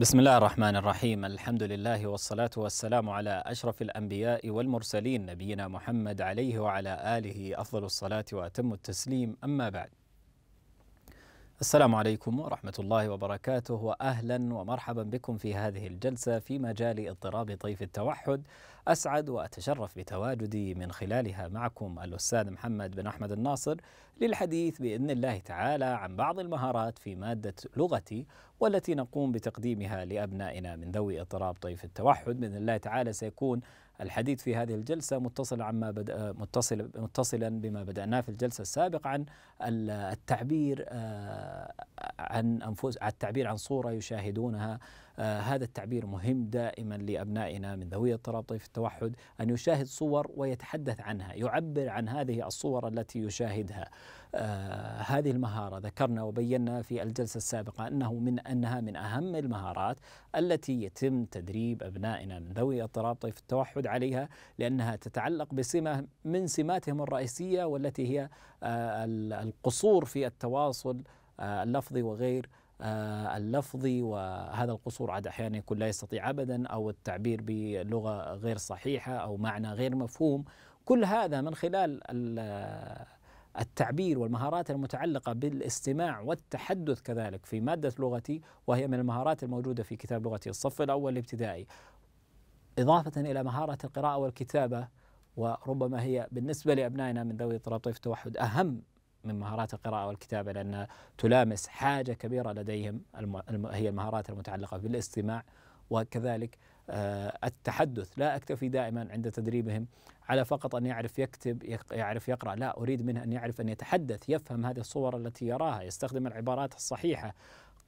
بسم الله الرحمن الرحيم الحمد لله والصلاة والسلام على أشرف الأنبياء والمرسلين نبينا محمد عليه وعلى آله أفضل الصلاة وأتم التسليم أما بعد السلام عليكم ورحمة الله وبركاته وأهلا ومرحبا بكم في هذه الجلسة في مجال اضطراب طيف التوحد. أسعد وأتشرف بتواجدي من خلالها معكم الأستاذ محمد بن أحمد الناصر للحديث بإذن الله تعالى عن بعض المهارات في مادة لغتي والتي نقوم بتقديمها لأبنائنا من ذوي اضطراب طيف التوحد. بإذن الله تعالى سيكون الحديث في هذه الجلسة متصل عما بدأ متصل متصلا بما بدأناه في الجلسة السابقة عن التعبير عن أنفس التعبير عن صورة يشاهدونها. هذا التعبير مهم دائما لأبنائنا من ذوي اضطراب طيف التوحد أن يشاهد صور ويتحدث عنها يعبر عن هذه الصور التي يشاهدها. آه هذه المهارة ذكرنا وبينا في الجلسة السابقة أنه من أنها من أهم المهارات التي يتم تدريب أبنائنا من ذوي اضطراب طيف التوحد عليها لأنها تتعلق بسمة من سماتهم الرئيسية والتي هي آه القصور في التواصل آه اللفظي وغير آه اللفظي وهذا القصور عاد أحيانا يكون لا يستطيع ابدا أو التعبير بلغة غير صحيحة أو معنى غير مفهوم. كل هذا من خلال التعبير والمهارات المتعلقة بالاستماع والتحدث كذلك في مادة لغتي وهي من المهارات الموجودة في كتاب لغتي الصف الأول الابتدائي. إضافة إلى مهارة القراءة والكتابة وربما هي بالنسبة لأبنائنا من ذوي اضطراب طيف التوحد أهم من مهارات القراءة والكتابة لأنها تلامس حاجة كبيرة لديهم هي المهارات المتعلقة بالاستماع وكذلك التحدث. لا أكتفي دائما عند تدريبهم على فقط أن يعرف يكتب يعرف يقرأ. لا أريد منه أن يعرف أن يتحدث يفهم هذه الصور التي يراها يستخدم العبارات الصحيحة.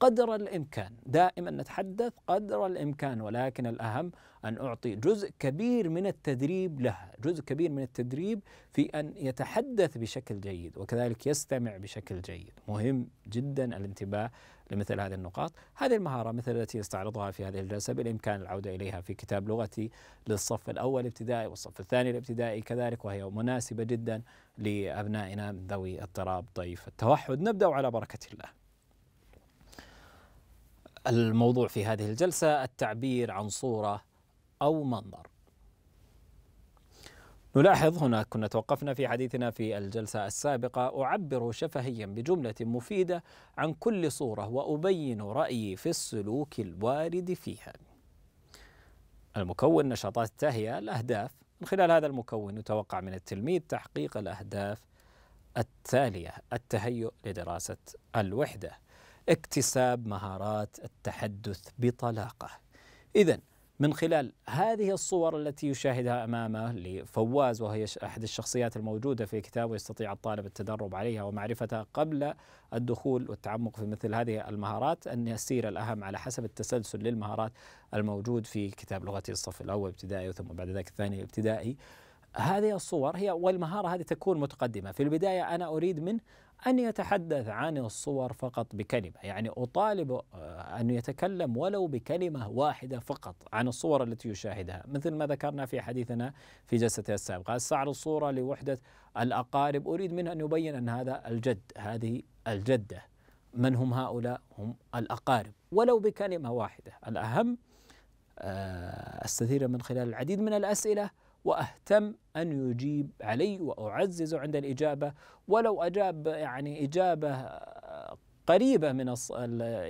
قدر الإمكان. دائما نتحدث قدر الإمكان ولكن الأهم أن أعطي جزء كبير من التدريب لها، جزء كبير من التدريب في أن يتحدث بشكل جيد وكذلك يستمع بشكل جيد، مهم جدا الانتباه لمثل هذه النقاط، هذه المهارة مثل التي يستعرضها في هذه الجلسة بالإمكان العودة إليها في كتاب لغتي للصف الأول الابتدائي والصف الثاني الابتدائي كذلك وهي مناسبة جدا لأبنائنا من ذوي اضطراب طيف التوحد، نبدأ على بركة الله. الموضوع في هذه الجلسة التعبير عن صورة أو منظر. نلاحظ هنا كنا توقفنا في حديثنا في الجلسة السابقة أعبر شفهيا بجملة مفيدة عن كل صورة وأبين رأيي في السلوك الوارد فيها. المكون نشاطات التهيئة الأهداف من خلال هذا المكون يتوقع من التلميذ تحقيق الأهداف التالية التهيؤ لدراسة الوحدة اكتساب مهارات التحدث بطلاقة. اذا من خلال هذه الصور التي يشاهدها أمامه لفواز وهي أحد الشخصيات الموجودة في كتابه يستطيع الطالب التدرب عليها ومعرفتها قبل الدخول والتعمق في مثل هذه المهارات أن يسير الأهم على حسب التسلسل للمهارات الموجود في كتاب لغه الصف الأول ابتدائي ثم بعد ذلك الثاني ابتدائي. هذه الصور هي والمهارة هذه تكون متقدمة، في البداية أنا أريد من أن يتحدث عن الصور فقط بكلمة يعني أطالب أن يتكلم ولو بكلمة واحدة فقط عن الصور التي يشاهدها. مثل ما ذكرنا في حديثنا في جلسة السابقة استعرض الصورة لوحدة الأقارب أريد منه أن يبين أن هذا الجد هذه الجدة. من هم هؤلاء؟ هم الأقارب. ولو بكلمة واحدة. الأهم أستثير من خلال العديد من الأسئلة وأهتم أن يجيب علي وأعزز عند الإجابة ولو أجاب يعني إجابة قريبة من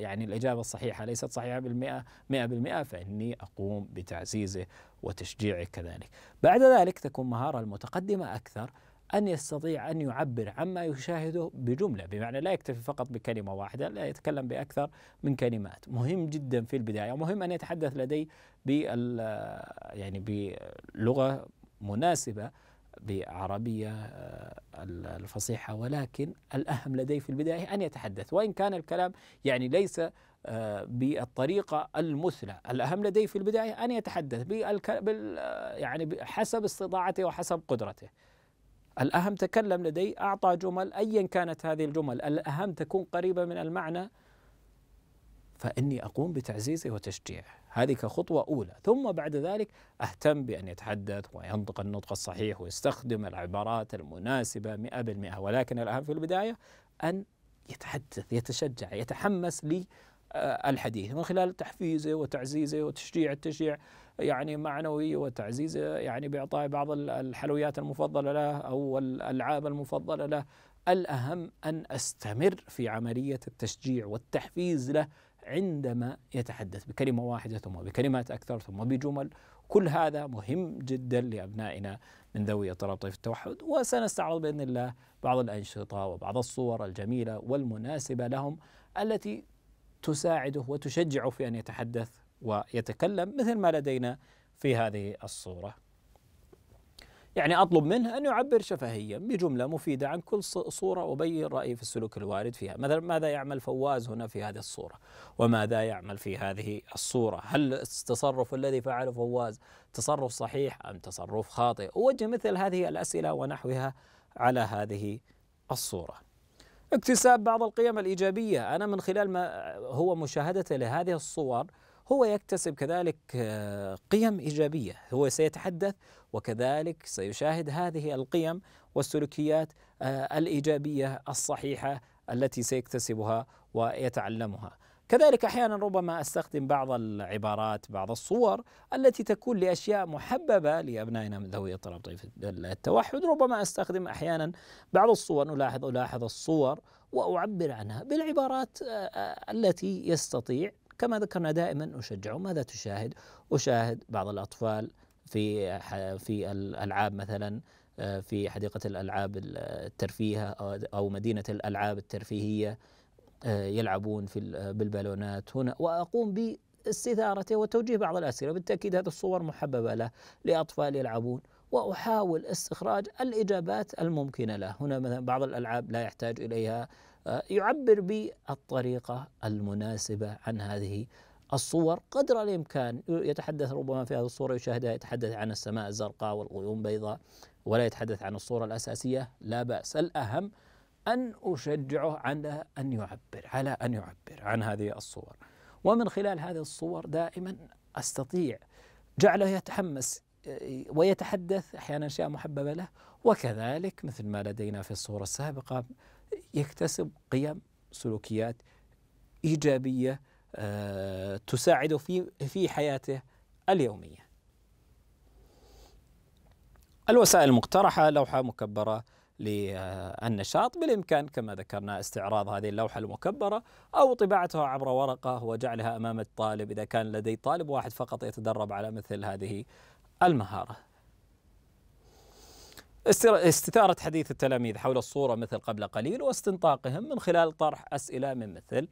يعني الإجابة الصحيحة ليست صحيحة بالمئة مئة بالمئة فإني أقوم بتعزيزه وتشجيعه كذلك. بعد ذلك تكون مهارة المتقدمة أكثر أن يستطيع أن يعبر عما يشاهده بجملة بمعنى لا يكتفي فقط بكلمة واحدة لا يتكلم بأكثر من كلمات. مهم جدا في البداية ومهم أن يتحدث لدي بال يعني بلغة مناسبة بعربية الفصيحة ولكن الأهم لدي في البداية أن يتحدث. وإن كان الكلام يعني ليس بالطريقة المثلى الأهم لدي في البداية أن يتحدث بال يعني حسب استطاعته وحسب قدرته. الأهم تكلم لدي أعطى جمل أيا كانت هذه الجمل الأهم تكون قريبة من المعنى فإني أقوم بتعزيزه وتشجيعه. هذه كخطوة أولى. ثم بعد ذلك أهتم بأن يتحدث وينطق النطق الصحيح ويستخدم العبارات المناسبة مئة بالمئة. ولكن الأهم في البداية أن يتحدث يتشجع يتحمس لي الحديث. من خلال تحفيزه وتعزيزه وتشجيع التشجيع يعني معنوي وتعزيزه يعني بإعطاء بعض الحلويات المفضلة له أو الألعاب المفضلة له. الأهم أن أستمر في عملية التشجيع والتحفيز له عندما يتحدث بكلمة واحدة ثم بكلمات أكثر ثم بجمل. كل هذا مهم جدا لأبنائنا من ذوي اضطراب طيف التوحد. وسنستعرض بإذن الله بعض الأنشطة وبعض الصور الجميلة والمناسبة لهم التي تساعده وتشجعه في أن يتحدث ويتكلم مثل ما لدينا في هذه الصورة. يعني أطلب منه أن يعبر شفهيا بجملة مفيدة عن كل صورة وبين رأيي في السلوك الوارد فيها، مثلا ماذا يعمل فواز هنا في هذه الصورة؟ وماذا يعمل في هذه الصورة؟ هل التصرف الذي فعله فواز تصرف صحيح أم تصرف خاطئ؟ أوجه مثل هذه الأسئلة ونحوها على هذه الصورة. اكتساب بعض القيم الإيجابية، أنا من خلال ما هو مشاهدته لهذه الصور هو يكتسب كذلك آه، قيم إيجابية، هو سيتحدث وكذلك سيشاهد هذه القيم والسلوكيات آه، الإيجابية الصحيحة التي سيكتسبها ويتعلمها. كذلك أحيانا ربما أستخدم بعض العبارات بعض الصور التي تكون لأشياء محببة لأبنائنا من ذوي اضطراب طيف التوحد ربما أستخدم أحيانا بعض الصور نلاحظ ألاحظ الصور وأعبر عنها بالعبارات آه، التي يستطيع كما ذكرنا دائما أشجعه ماذا تشاهد؟ أشاهد بعض الأطفال في في الألعاب مثلا آه، في حديقة الألعاب الترفيه أو مدينة الألعاب الترفيهية آه، يلعبون في بالبالونات هنا. وأقوم باستثارته وتوجيه بعض الأسئلة. بالتأكيد هذه الصور محببة له لأطفال يلعبون. وأحاول استخراج الإجابات الممكنة له. هنا مثلا بعض الألعاب لا يحتاج إليها. آه، يعبر بالطريقة المناسبة عن هذه الصور. قدر الإمكان يتحدث ربما في هذه الصورة يشاهدها يتحدث عن السماء الزرقاء والغيوم البيضاء ولا يتحدث عن الصورة الأساسية. لا بأس. الأهم أن أشجعه على أن يعبر على أن يعبر عن هذه الصور. ومن خلال هذه الصور دائما أستطيع جعله يتحمس ويتحدث أحيانا أشياء محببة له وكذلك مثل ما لدينا في الصورة السابقة يكتسب قيم سلوكيات إيجابية آه، تساعده في في حياته اليومية. الوسائل المقترحة لوحة مكبرة للنشاط بالإمكان كما ذكرنا استعراض هذه اللوحة المكبرة أو طباعتها عبر ورقة وجعلها أمام الطالب. إذا كان لدي طالب واحد فقط يتدرب على مثل هذه المهارة. استثارة حديث التلاميذ حول الصورة مثل قبل قليل واستنطاقهم من خلال طرح أسئلة من مثل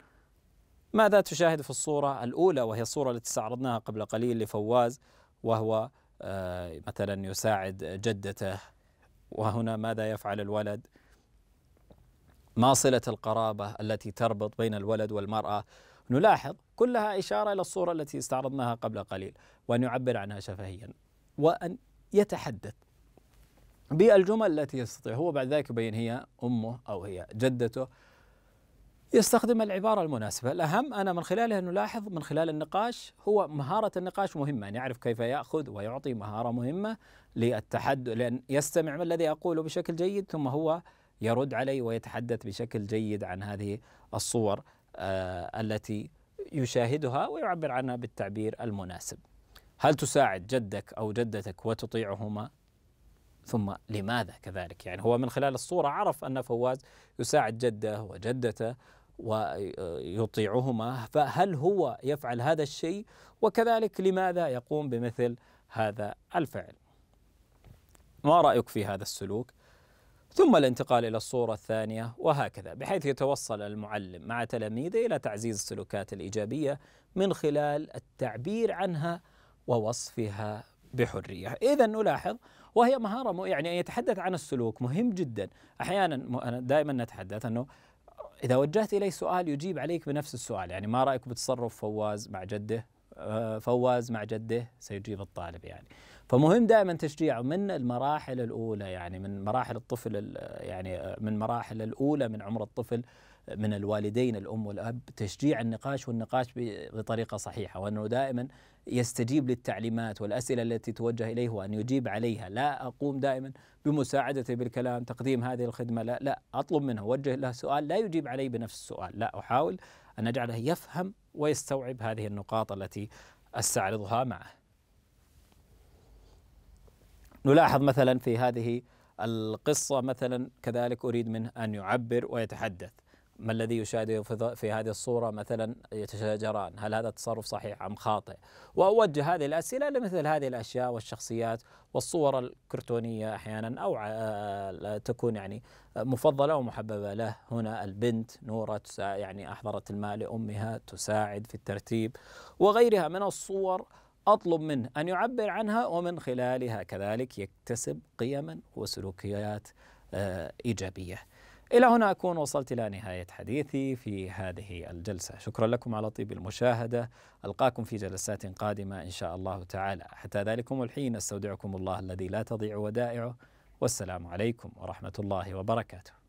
ماذا تشاهد في الصورة الأولى وهي الصورة التي استعرضناها قبل قليل لفواز وهو آه، مثلا يساعد جدته؟ وهنا ماذا يفعل الولد؟ ما صلة القرابة التي تربط بين الولد والمرأة؟ نلاحظ كلها إشارة إلى الصورة التي استعرضناها قبل قليل وأن يعبر عنها شفهيا. وأن يتحدث بالجمل التي يستطيع. هو بعد ذلك يبين هي أمه أو هي جدته يستخدم العبارة المناسبة. الأهم أنا من خلالها نلاحظ من خلال النقاش هو مهارة النقاش مهمة. أن يعرف كيف يأخذ ويعطي مهارة مهمة للتحدث لأن يستمع ما الذي أقوله بشكل جيد ثم هو يرد علي ويتحدث بشكل جيد عن هذه الصور آه التي يشاهدها ويعبر عنها بالتعبير المناسب. هل تساعد جدك أو جدتك وتطيعهما؟ ثم لماذا كذلك؟ يعني هو من خلال الصورة عرف أن فواز يساعد جده وجدته ويطيعهما فهل هو يفعل هذا الشيء؟ وكذلك لماذا يقوم بمثل هذا الفعل؟ ما رأيك في هذا السلوك؟ ثم الانتقال إلى الصورة الثانية وهكذا بحيث يتوصل المعلم مع تلاميذه إلى تعزيز السلوكات الإيجابية من خلال التعبير عنها ووصفها بحرية. إذا نلاحظ وهي مهارة يعني أن يتحدث عن السلوك مهم جدا. أحيانا دائما نتحدث أنه إذا وجهت إليه سؤال يجيب عليك بنفس السؤال. يعني ما رأيك بتصرف فواز مع جده؟ آه، فواز مع جده سيجيب الطالب يعني. فمهم دائما تشجيعه من المراحل الأولى يعني من مراحل الطفل يعني من مراحل الأولى من عمر الطفل من الوالدين الأم والأب تشجيع النقاش والنقاش بطريقة صحيحة وأنه دائما يستجيب للتعليمات والأسئلة التي توجه إليه وأن يجيب عليها. لا أقوم دائما بمساعدته بالكلام تقديم هذه الخدمة لا لا أطلب منه أوجه له سؤال لا يجيب علي بنفس السؤال لا أحاول أن نجعله يفهم ويستوعب هذه النقاط التي أستعرضها معه. نلاحظ مثلا في هذه القصة مثلا كذلك أريد منه أن يعبر ويتحدث. ما الذي يشاهده في هذه الصورة مثلا يتشاجران؟ هل هذا التصرف صحيح أم خاطئ؟ وأوجه هذه الأسئلة لمثل هذه الأشياء والشخصيات والصور الكرتونية أحيانا أو تكون يعني مفضلة ومحببة له. هنا البنت نورة يعني أحضرت الماء لأمها تساعد في الترتيب وغيرها من الصور. أطلب منه أن يعبر عنها ومن خلالها كذلك يكتسب قيما وسلوكيات آه، إيجابية. إلى هنا أكون وصلت إلى نهاية حديثي في هذه الجلسة. شكرا لكم على طيب المشاهدة. ألقاكم في جلسات قادمة إن شاء الله تعالى. حتى ذلكم الحين أستودعكم الله الذي لا تضيع ودائعه. والسلام عليكم ورحمة الله وبركاته.